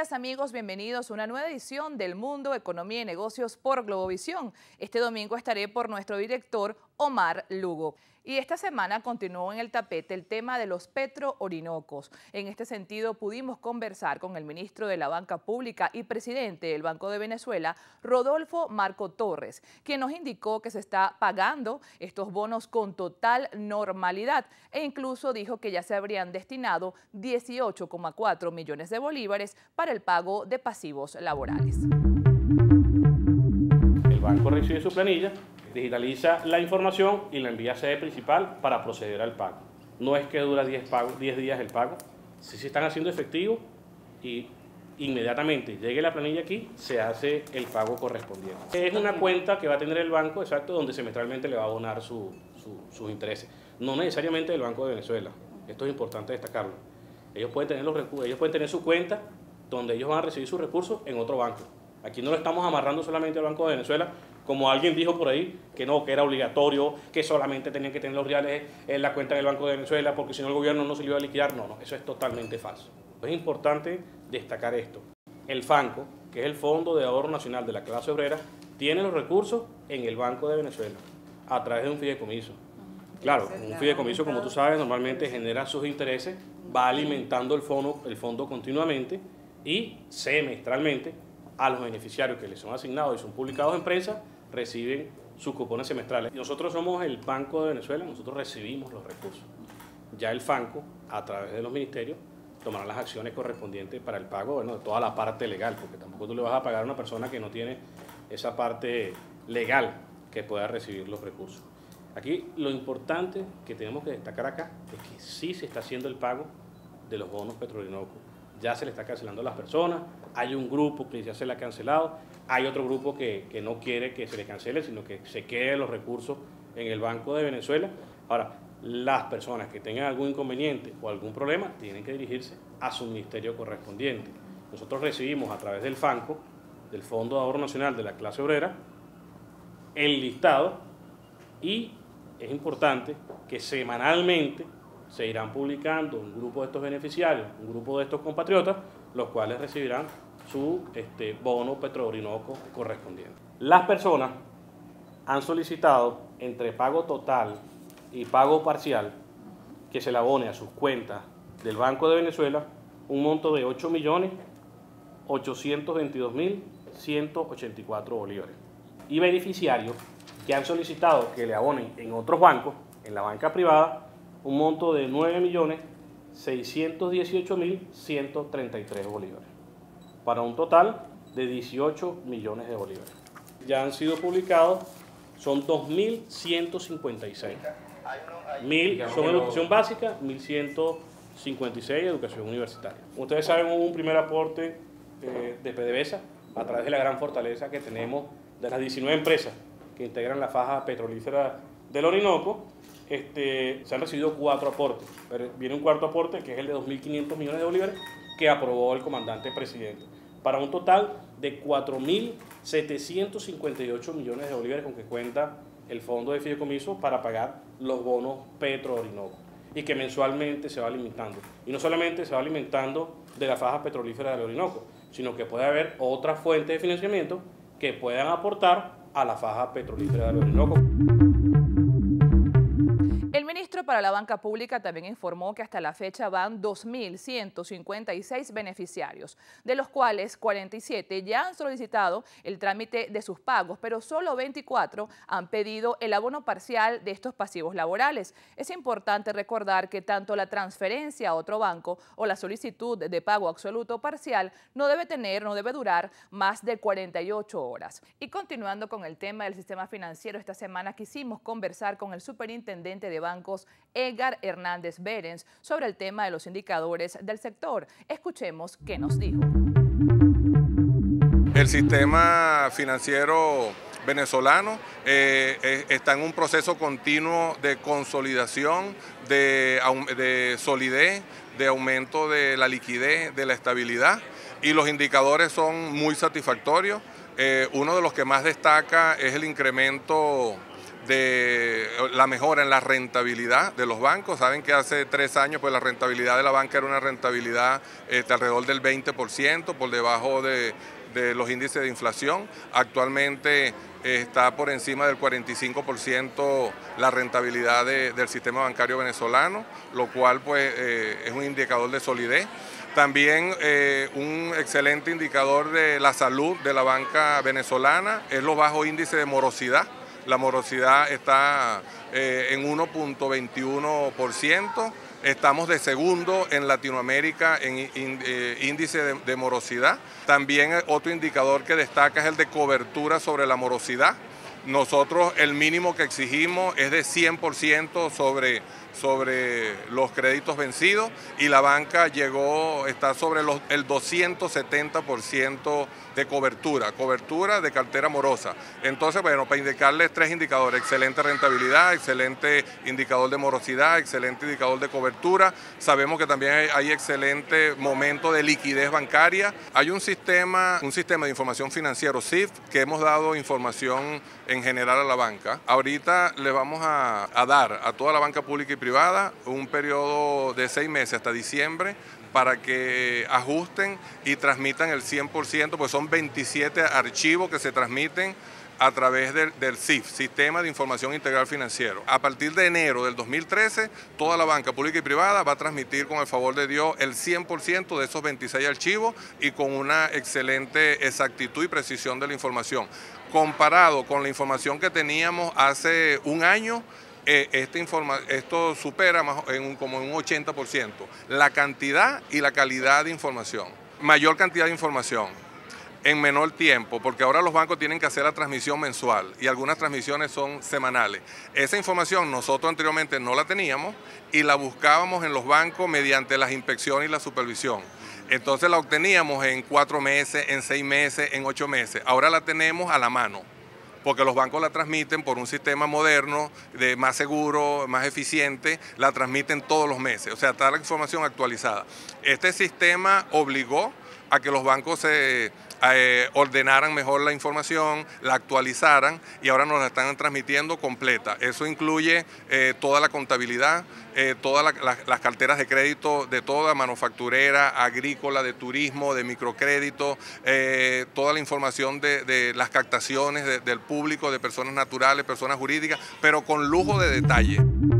días amigos, bienvenidos a una nueva edición del Mundo, Economía y Negocios por Globovisión. Este domingo estaré por nuestro director Omar Lugo. Y esta semana continuó en el tapete el tema de los petro-orinocos. En este sentido, pudimos conversar con el ministro de la Banca Pública y presidente del Banco de Venezuela, Rodolfo Marco Torres, quien nos indicó que se está pagando estos bonos con total normalidad e incluso dijo que ya se habrían destinado 18,4 millones de bolívares para el pago de pasivos laborales. El banco recibe su planilla digitaliza la información y la envía a sede principal para proceder al pago. No es que dura 10, 10 días el pago, si se están haciendo efectivo y inmediatamente llegue la planilla aquí, se hace el pago correspondiente. Es una cuenta que va a tener el banco, exacto, donde semestralmente le va a abonar sus intereses. No necesariamente del Banco de Venezuela, esto es importante destacarlo. Ellos pueden tener, los, ellos pueden tener su cuenta donde ellos van a recibir sus recursos en otro banco. Aquí no lo estamos amarrando solamente al Banco de Venezuela, como alguien dijo por ahí, que no, que era obligatorio, que solamente tenían que tener los reales en la cuenta del Banco de Venezuela, porque si no el gobierno no se le iba a liquidar. No, no, eso es totalmente falso. Es importante destacar esto. El FANCO, que es el Fondo de Ahorro Nacional de la clase obrera, tiene los recursos en el Banco de Venezuela, a través de un fideicomiso. Claro, un fideicomiso, como tú sabes, normalmente genera sus intereses, va alimentando el fondo, el fondo continuamente y semestralmente a los beneficiarios que les son asignados y son publicados en prensa, reciben sus cupones semestrales. Nosotros somos el Banco de Venezuela, nosotros recibimos los recursos. Ya el FANCO, a través de los ministerios, tomará las acciones correspondientes para el pago bueno, de toda la parte legal, porque tampoco tú le vas a pagar a una persona que no tiene esa parte legal que pueda recibir los recursos. Aquí lo importante que tenemos que destacar acá es que sí se está haciendo el pago de los bonos petrolinocos ya se le está cancelando a las personas, hay un grupo que ya se le ha cancelado, hay otro grupo que, no quiere que se le cancele, sino que se queden los recursos en el Banco de Venezuela. Ahora, las personas que tengan algún inconveniente o algún problema tienen que dirigirse a su ministerio correspondiente. Nosotros recibimos a través del FANCO, del Fondo de Ahorro Nacional de la Clase Obrera, el listado y es importante que semanalmente se irán publicando un grupo de estos beneficiarios, un grupo de estos compatriotas, los cuales recibirán su este, bono petroorinoco correspondiente. Las personas han solicitado entre pago total y pago parcial que se le abone a sus cuentas del Banco de Venezuela un monto de 8.822.184 bolívares. Y beneficiarios que han solicitado que le abonen en otros bancos, en la banca privada, un monto de 9.618.133 bolívares, para un total de 18 millones de bolívares. Ya han sido publicados, son 2.156. Mil son educación básica, 1.156 educación universitaria. ustedes saben, hubo un primer aporte eh, de PDVSA a través de la gran fortaleza que tenemos de las 19 empresas que integran la faja petrolífera del Orinoco este, se han recibido cuatro aportes. viene un cuarto aporte que es el de 2.500 millones de bolívares que aprobó el comandante presidente, para un total de 4.758 millones de bolívares con que cuenta el fondo de fideicomiso para pagar los bonos Petro Orinoco y que mensualmente se va alimentando. Y no solamente se va alimentando de la faja petrolífera del Orinoco, sino que puede haber otras fuentes de financiamiento que puedan aportar a la faja petrolífera del Orinoco para la Banca Pública también informó que hasta la fecha van 2.156 beneficiarios, de los cuales 47 ya han solicitado el trámite de sus pagos, pero solo 24 han pedido el abono parcial de estos pasivos laborales. Es importante recordar que tanto la transferencia a otro banco o la solicitud de pago absoluto parcial no debe tener, no debe durar más de 48 horas. Y continuando con el tema del sistema financiero, esta semana quisimos conversar con el superintendente de bancos Edgar Hernández Berens sobre el tema de los indicadores del sector. Escuchemos qué nos dijo. El sistema financiero venezolano eh, eh, está en un proceso continuo de consolidación, de, solidez, de aumento de la liquidez, de la estabilidad y los indicadores son muy satisfactorios. Eh, uno de los que más destaca es el incremento de la mejora en la rentabilidad de los bancos. Saben que hace tres años pues la rentabilidad de la banca era una rentabilidad este, alrededor del 20%, por debajo de, los índices de inflación. Actualmente está por encima del 45% la rentabilidad del sistema bancario venezolano, lo cual pues eh, es un indicador de solidez. También eh, un excelente indicador de la salud de la banca venezolana es los bajos índices de morosidad la morosidad está eh, en 1.21%. Estamos de segundo en Latinoamérica en eh, índice de, morosidad. También otro indicador que destaca es el de cobertura sobre la morosidad. Nosotros el mínimo que exigimos es de 100% sobre, sobre los créditos vencidos y la banca llegó, está sobre los, el 270% de cobertura, cobertura de cartera morosa. Entonces, bueno, para indicarles tres indicadores, excelente rentabilidad, excelente indicador de morosidad, excelente indicador de cobertura. Sabemos que también hay, excelente momento de liquidez bancaria. Hay un sistema, un sistema de información financiero, SIF, que hemos dado información en general a la banca. Ahorita le vamos a, dar a toda la banca pública y privada un periodo de seis meses hasta diciembre para que ajusten y transmitan el 100%, pues son 27 archivos que se transmiten a través del, CIF, Sistema de Información Integral Financiero. A partir de enero del 2013, toda la banca pública y privada va a transmitir con el favor de Dios el 100% de esos 26 archivos y con una excelente exactitud y precisión de la información. Comparado con la información que teníamos hace un año, eh, este esto supera más, en como un 80% la cantidad y la calidad de información. Mayor cantidad de información en menor tiempo, porque ahora los bancos tienen que hacer la transmisión mensual y algunas transmisiones son semanales. Esa información nosotros anteriormente no la teníamos y la buscábamos en los bancos mediante las inspecciones y la supervisión. Entonces la obteníamos en cuatro meses, en seis meses, en ocho meses. Ahora la tenemos a la mano porque los bancos la transmiten por un sistema moderno, de más seguro, más eficiente, la transmiten todos los meses, o sea, está la información actualizada. Este sistema obligó a que los bancos se eh, ordenaran mejor la información, la actualizaran y ahora nos la están transmitiendo completa. Eso incluye eh, toda la contabilidad, eh, todas las carteras de crédito de toda manufacturera, agrícola, de turismo, de microcrédito, toda la información de, las captaciones del público, de personas naturales, personas jurídicas, pero con lujo de detalle.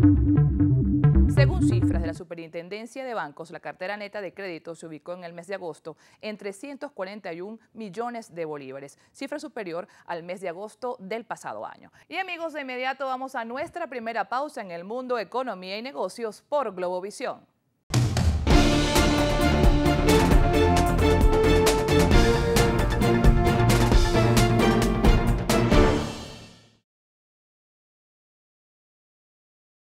Según cifras de la Superintendencia de Bancos, la cartera neta de crédito se ubicó en el mes de agosto en 341 millones de bolívares, cifra superior al mes de agosto del pasado año. Y amigos, de inmediato vamos a nuestra primera pausa en el mundo economía y negocios por Globovisión.